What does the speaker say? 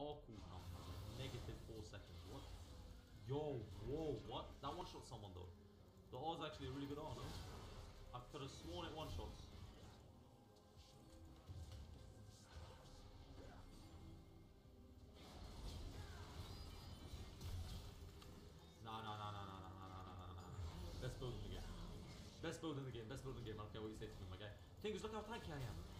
all cooldown for negative 4 seconds. What? Yo, whoa, what? That one shot someone though. The R's actually a really good R, no? I could have sworn it one shots. Nah, nah, nah, nah, nah, nah, nah, nah, nah, nah, nah. Best build in the game. Best build in the game. Best build in the game. I don't care what you say to me, my guy. Thing is, look how tanky I am.